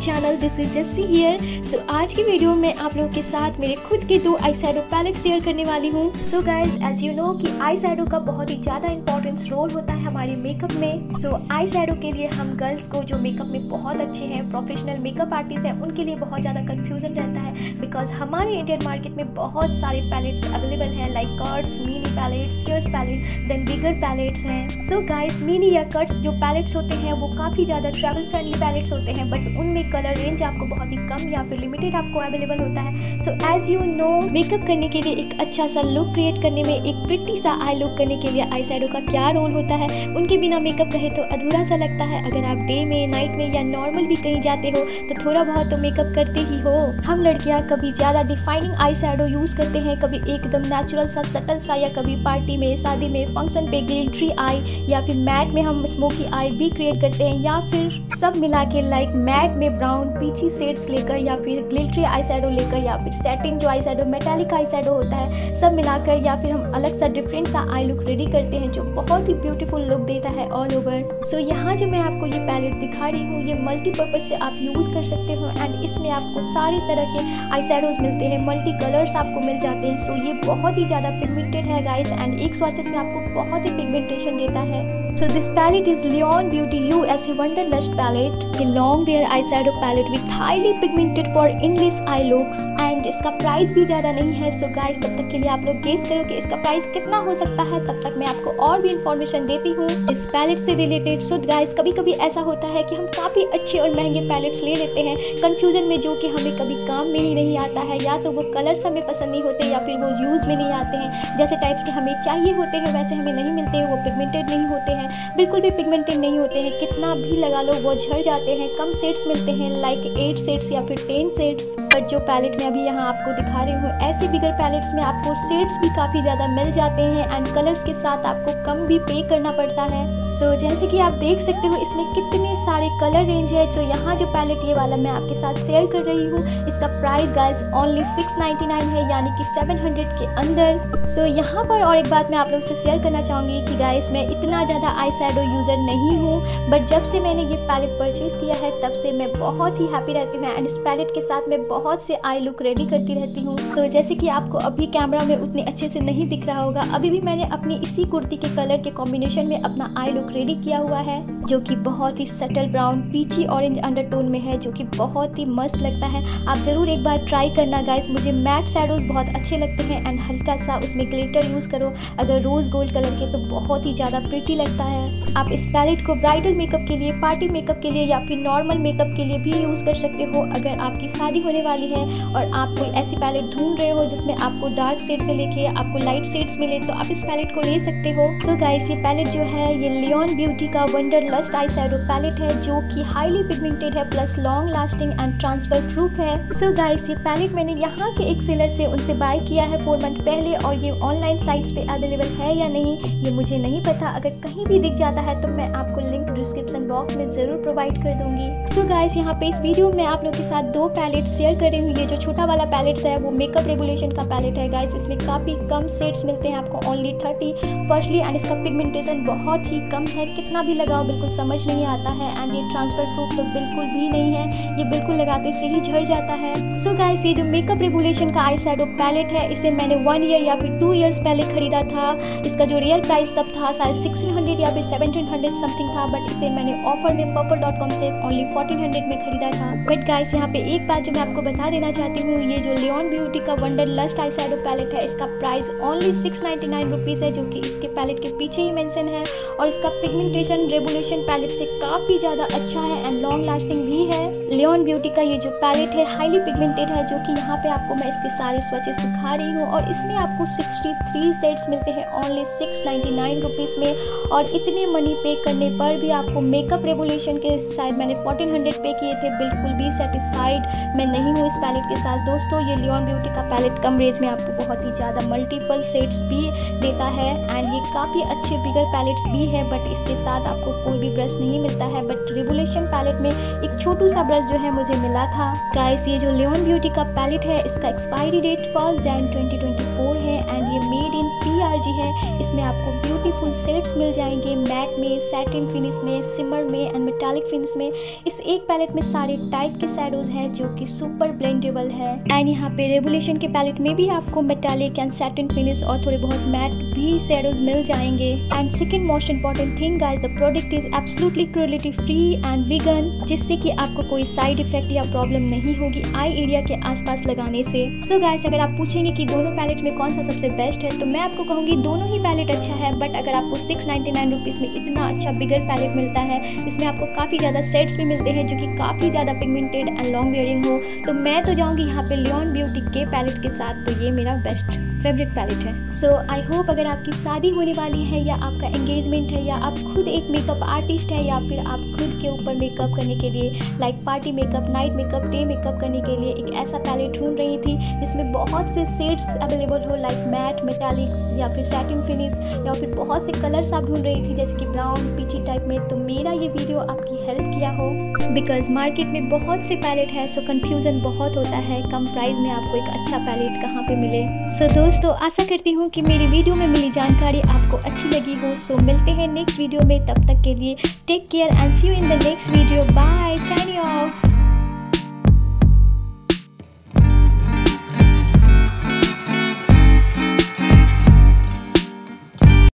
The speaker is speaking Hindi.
Channel this is Jassi here so आज की वीडियो में आप लोगों के साथ मेरे खुद के दो आई शैडो पैलेट शेयर करने वाली हूँ। So guys as you know कि आई शैडो का बहुत ही ज़्यादा इंपॉर्टेंस रोल होता है हमारे मेकअप में। सो आई शैडो के लिए हम गर्ल्स को जो मेकअप में बहुत अच्छे हैं प्रोफेशनल मेकअप आर्टिस्ट हैं, उनके लिए बहुत ज़्यादा कन्फ्यूज़न रहता है बिकॉज़ हमारे इंडियन मार्केट में बहुत सारे पैलेट्स अवेलेबल हैं लाइक कर्ट्स मिनी पैलेट्स क्योर्स पैलेट देन बिगर पैलेट्स हैं। सो गाइज़ मिनी या कर्ट्स जो पैलेट्स होते हैं, वो काफ़ी ज़्यादा ट्रैवल फ्रेंडली पैलेट्स होते हैं बट उनमें कलर रेंज आपको बहुत ही कम या फिर लिमिटेड आपको अवेलेबल होता है। So as you know makeup करने के लिए एक अच्छा सा लुक क्रिएट करने में, एक प्रिटी सा आई लुक करने के लिए आई का क्या रोल होता है, उनके बिना मेकअप रहे तो अधूरा सा लगता है। अगर आप डे में नाइट में या नॉर्मल भी कहीं जाते हो तो थोड़ा बहुत तो मेकअप करते ही हो। हम लड़कियाँ कभी ज़्यादा डिफाइनिंग आई शेडो यूज़ करते हैं, कभी एकदम नेचुरल सा सटल सा, या कभी पार्टी में, शादी में फ़ंक्शन पे ग्लिटरी आई या फिर मैट में हम स्मोकी आई भी क्रिएट करते हैं, या फिर सब मिला के लाइक मैट में ब्राउन पीची सेड्स लेकर या फिर ग्लिटरी आई लेकर या फिर सेटिन जो आई मेटालिक आई होता है, सब मिलाकर या फिर हम अलग सा डिफरेंट सा आई लुक रेडी करते हैं जो बहुत ही ब्यूटीफुल लुक देता है ऑल ओवर सो यहाँ जो मैं आपको ये पैलेट दिखा रही हूँ, ये मल्टीपर्पज से आप यूज़ कर सकते हो एंड इसमें आपको सारी तरह के आई मिलते हैं मल्टी कलर्स आपको मिल जाते हैं। सो ये बहुत ही ज़्यादा पिगमेंटेड है गाइस एंड एक स्वाचेस में आपको बहुत ही पिगमेंटेशन देता है। Is Leon beauty U S U wonder lust palette long wear eye eyeshadow palette with highly pigmented for English eye looks and इसका प्राइस भी ज़्यादा नहीं है। सो so गाइस तब तक के लिए आप लोग गेस करो कि इसका प्राइस कितना हो सकता है। तब तक मैं आपको और भी इन्फॉर्मेशन देती हूँ। इस पैलेट से रिलेटेड सो गाइस कभी कभी ऐसा होता है कि हम काफ़ी अच्छे और महँगे पैलेट्स ले लेते हैं। कन्फ्यूज़न में जो कि हमें कभी काम में ही नहीं आता है। या तो वो कलर्स हमें पसंद नहीं होते या फिर वो यूज़ में नहीं आते हैं। जैसे टाइप्स के हमें चाहिए होते हैं, वैसे हमें नहीं मिलते वो पिगमेंटेड नहीं होते हैं। बिल्कुल भी पिगमेंटेड नहीं होते हैं। कितना भी लगा लो वो झड़ जाते हैं। कम सेट्स मिलते हैं लाइक एट सेट्स या फिर टेन सेट्स बट जो पैलेट में अभी यहाँ आपको दिखा रही हूँ ऐसे बिगर पैलेट्स में आपको सेट्स भी काफ़ी ज़्यादा मिल जाते हैं एंड कलर्स के साथ आपको कम भी पे करना पड़ता है। सो so, जैसे कि आप देख सकते हो इसमें कितने सारे कलर रेंज है जो यहाँ जो पैलेट ये वाला मैं आपके साथ शेयर कर रही हूँ। इसका प्राइस गाइस ओनली सिक्स है यानी कि सेवन के अंदर। सो so, यहाँ पर और एक बात मैं आप लोग से शेयर करना चाहूँगी कि गाइस मैं इतना ज़्यादा आई सैडो यूज़र नहीं हूँ बट जब से मैंने ये पैलेट परचेज़ किया है, तब से मैं बहुत ही हैप्पी रहती हूँ एंड इस पैलेट के साथ मैं बहुत से आई लुक रेडी करती रहती हूँ। तो जैसे कि आपको अभी कैमरा में उतने अच्छे से नहीं दिख रहा होगा, अभी भी मैंने अपनी इसी कुर्ती के कलर के कॉम्बिनेशन में अपना आई लुक रेडी किया हुआ है, जो कि बहुत ही subtle brown peachy orange undertone में है, जो कि बहुत ही मस्त लगता है। आप ज़रूर एक बार ट्राई करना गाइस मुझे मैट सैडोज बहुत अच्छे लगते हैं एंड हल्का सा उसमें ग्लिटर यूज़ करो। अगर रोज़ गोल्ड कलर के तो बहुत ही ज़्यादा प्रिटी लगता है। आप इस पैलेट को ब्राइडल मेकअप के लिए पार्टी मेकअप के लिए या फिर नॉर्मल मेकअप के लिए भी यूज़ कर सकते हो अगर आपकी शादी होने वाली है और आप कोई ऐसी पैलेट ढूंढ रहे हो जिसमें आपको डार्क सेड से लेके आपको लाइट सेड्स मिले तो आप इस पैलेट को ले सकते हो। सो so गाइस ये पैलेट जो है, ये लियोन ब्यूटी का wonder lust eyeshadow palette है, जो कि हाईली पिगमेंटेड है plus long lasting and transfer proof है। सो so गाइस ये पैलेट मैंने यहाँ के एक सेलर से उनसे बाय किया है फोर मंथ पहले और ये ऑनलाइन साइट्स पे अवेलेबल है या नहीं, ये मुझे नहीं पता। अगर कहीं भी दिख जाता है तो मैं आपको लिंक डिस्क्रिप्शन बॉक्स में ज़रूर प्रोवाइड कर दूँगी। सो so गाइस यहाँ पे इस वीडियो में आप लोग के साथ दो पैलेट शेयर कर रही हूँ। ये जो छोटा वाला पैलेट्स है, वो मेकअप रेगुलेशन का पैलेट है गाइस इसमें काफ़ी कम सेट्स मिलते हैं आपको ओनली थर्टी फर्स्टली एंड इसका पिगमेंटेशन बहुत ही कम है। कितना भी लगाओ, बिल्कुल समझ नहीं आता है एंड ये ट्रांसफ़र प्रूफ तो बिल्कुल भी नहीं है। ये बिल्कुल लगाते से ही झड़ जाता है। सो गाइस ये जो मेकअप रेगुलेशन का आई पैलेट है, इसे मैंने वन ईयर या फिर टू ईयर्स पहले खरीदा था। इसका जो रियल प्राइस तब था, शायद सिक्सटीन हंड्रेड या फिर सेवनटीन हंड्रेड समथिंग था बट इसे मैंने ऑफ़र में पर्पल डॉट कॉम से ओनली फोर्टीन हंड्रेड में खरीदा था। बट गाइस यहाँ पे एक बात जो मैं आपको बता देना चाहती हूँ, ये जो लियोन ब्यूटी का वंडर लस्ट आई पैलेट है, इसका प्राइस ओनली सिक्स नाइन्टी है, जो कि इसके पैलेट के पीछे ही मेंशन है, और इसका पिगमेंटेशन रेगुलेशन पैलेट से काफ़ी ज़्यादा अच्छा है एंड लॉन्ग लास्टिंग भी है। लियोन ब्यूटी का ये जो पैलेट है हाईली पिगमेंटेड है, जो कि यहाँ पे आपको मैं इसके सारे स्वचेस दिखा रही हूँ, और इसमें आपको 63 सेट्स मिलते हैं ओनली सिक्स नाइन्टी में, और इतने मनी पे करने पर भी आपको मेकअप रेगुलेशन के शायद मैंने फोर्टीन हंड्रेड पे किए थे, बिल्कुल भी सेटिस्फाइड मैं नहीं हूँ इस पैलेट के साथ। दोस्तों, ये लियोन ब्यूटी का पैलेट कम रेंज में आपको बहुत ही ज़्यादा मल्टीपल सेट्स भी देता है एंड ये काफ़ी अच्छे बिगर पैलेट्स भी है बट इसके साथ आपको कोई भी ब्रश नहीं मिलता है। बट रेगुलेशन पैलेट में एक छोटू सा ब्रश जो है मुझे मिला था। गाइस ये जो लियोन ब्यूटी का पैलेट है, इसका expiry date first Jan 2024 four है एंड ये मेड इन पीआरजी है। इसमें आपको ब्यूटीफुल सेट्स मिल जाएँगे मैट में सैटिन फिनिश में सिमर में एंड मेटालिक फिनिश में। इस एक पैलेट में सारे टाइप के सैडोज हैं जो कि सुपर ब्लेंडेबल है। एंड यहाँ पे रेवोल्यूशन के पैलेट में भी आपको मेटालिक एंड सैटिन फिनिश और थोड़े बहुत मैट भी सैडोज मिल जाएँगे। And second most important thing guys the product is absolutely cruelty free and vegan जिससे कि आपको कोई साइड इफ़ेक्ट या प्रॉब्लम नहीं होगी आई एरिया के आसपास लगाने से। सो so गाइस अगर आप पूछेंगे कि दोनों पैलेट में कौन सा सबसे बेस्ट है तो मैं आपको कहूँगी दोनों ही पैलेट अच्छा है बट अगर आपको सिक्स नाइन्टी नाइन रुपीज़ में इतना अच्छा बिगर पैलेट मिलता है, इसमें आपको काफ़ी ज़्यादा सेट्स भी मिलते हैं जो कि काफ़ी ज़्यादा पिगमेंटेड एंड लॉन्ग वेयरिंग हो तो मैं तो जाऊँगी यहाँ पे लियोन ब्यूटी के पैलेट के साथ तो ये मेरा बेस्ट फेवरेट पैलेट है. सो आई होप अगर आपकी शादी होने वाली है या आपका एंगेजमेंट है या आप खुद एक मेकअप आर्टिस्ट है या फिर आप खुद के ऊपर मेकअप करने के लिए like party makeup night makeup day makeup करने के लिए एक ऐसा पैलेट ढूंढ रही थी, जिसमें बहुत से शेड्स अवेलेबल हो लाइक मैट मेटालिक्स या फिर सैटिन फिनिश या फिर बहुत से कलर्स आप ढूंढ रही थी, जैसे कि ब्राउन पीची टाइप में. तो मेरा ये वीडियो आपकी हेल्प किया हो. बिकॉज़ मार्केट में बहुत से पैलेट है सो कन्फ्यूज़न बहुत होता है कम प्राइस में आपको एक अच्छा पैलेट कहाँ पे मिले। सो so, दोस्तों आशा करती हूँ कि मेरी वीडियो में मिली जानकारी आपको अच्छी लगी हो। सो so, मिलते हैं नेक्स्ट वीडियो में तब तक के लिए take care and see you in the next video bye tiny off